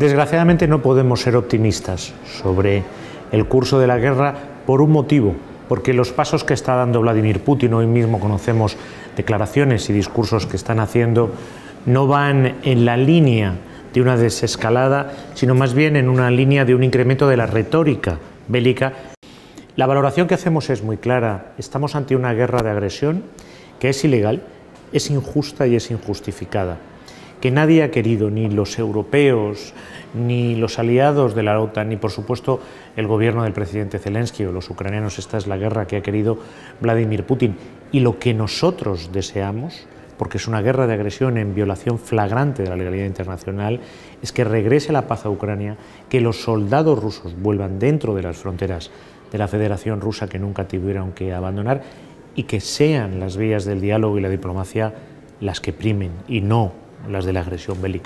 Desgraciadamente no podemos ser optimistas sobre el curso de la guerra por un motivo, porque los pasos que está dando Vladimir Putin, hoy mismo conocemos declaraciones y discursos que están haciendo, no van en la línea de una desescalada, sino más bien en una línea de un incremento de la retórica bélica. La valoración que hacemos es muy clara. Estamos ante una guerra de agresión que es ilegal, es injusta y es injustificada que nadie ha querido, ni los europeos, ni los aliados de la OTAN, ni por supuesto el gobierno del presidente Zelensky o los ucranianos. Esta es la guerra que ha querido Vladimir Putin. Y lo que nosotros deseamos, porque es una guerra de agresión en violación flagrante de la legalidad internacional, es que regrese la paz a Ucrania, que los soldados rusos vuelvan dentro de las fronteras de la Federación Rusa que nunca tuvieron que abandonar y que sean las vías del diálogo y la diplomacia las que primen y no las de la agresión bélica.